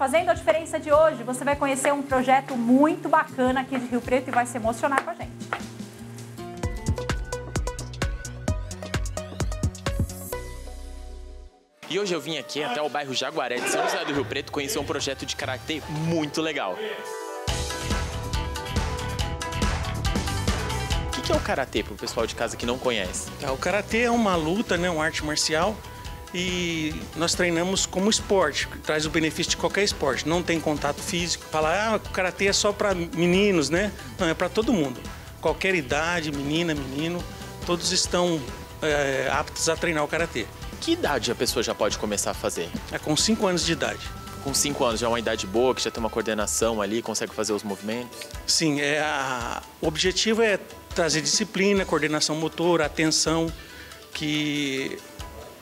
Fazendo a diferença de hoje, você vai conhecer um projeto muito bacana aqui de Rio Preto e vai se emocionar com a gente. E hoje eu vim aqui até o bairro Jaguaré de São José do Rio Preto conhecer um projeto de karatê muito legal. O que é o karatê para o pessoal de casa que não conhece? O karatê é uma luta, né, uma arte marcial e nós treinamos como esporte, que traz o benefício de qualquer esporte. Não tem contato físico. Falar, ah, o karatê é só para meninos, né? Não, é para todo mundo. Qualquer idade, menina, menino, todos estão é, aptos a treinar o karatê. Que idade a pessoa já pode começar a fazer? É com 5 anos de idade. Com 5 anos já é uma idade boa, que já tem uma coordenação ali, consegue fazer os movimentos? Sim, é a... o objetivo é trazer disciplina, coordenação motora, atenção, que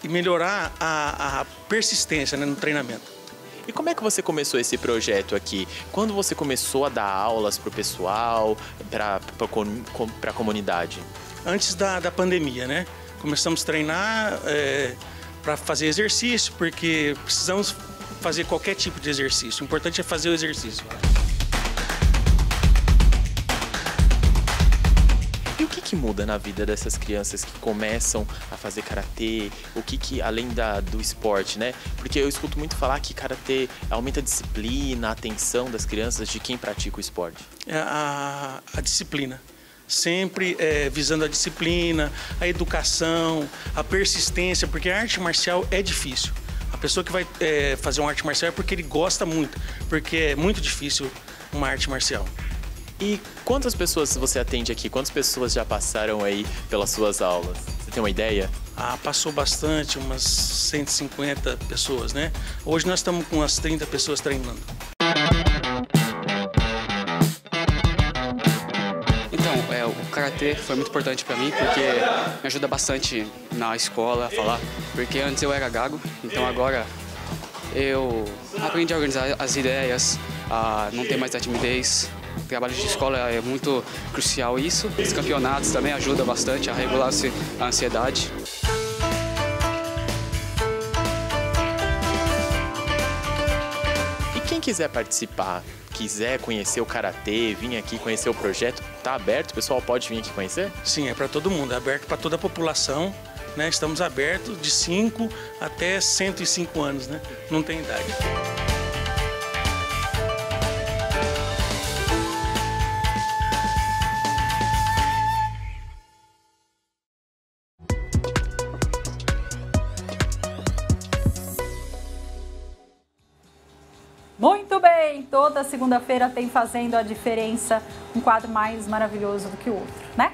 e melhorar a, a persistência né, no treinamento. E como é que você começou esse projeto aqui? Quando você começou a dar aulas para o pessoal, para a comunidade? Antes da, da pandemia, né? Começamos a treinar é, para fazer exercício, porque precisamos fazer qualquer tipo de exercício. O importante é fazer o exercício. Que, muda na vida dessas crianças que começam a fazer karatê? O que, que além da, do esporte, né? Porque eu escuto muito falar que karatê aumenta a disciplina, a atenção das crianças de quem pratica o esporte. É a, a disciplina sempre é, visando a disciplina, a educação, a persistência, porque a arte marcial é difícil. A pessoa que vai é, fazer uma arte marcial é porque ele gosta muito, porque é muito difícil uma arte marcial. E quantas pessoas você atende aqui? Quantas pessoas já passaram aí pelas suas aulas? Você tem uma ideia? Ah, passou bastante, umas 150 pessoas, né? Hoje nós estamos com umas 30 pessoas treinando. karatê foi muito importante para mim porque me ajuda bastante na escola a falar, porque antes eu era gago, então agora eu aprendi a organizar as ideias, a não ter mais a timidez. O trabalho de escola é muito crucial isso. Os campeonatos também ajudam bastante a regular a ansiedade. E quem quiser participar quiser conhecer o Karatê, vir aqui conhecer o projeto, tá aberto? O pessoal pode vir aqui conhecer? Sim, é para todo mundo, é aberto para toda a população. Né? Estamos abertos de 5 até 105 anos, né? não tem idade. Bem, toda segunda-feira tem Fazendo a Diferença, um quadro mais maravilhoso do que o outro, né?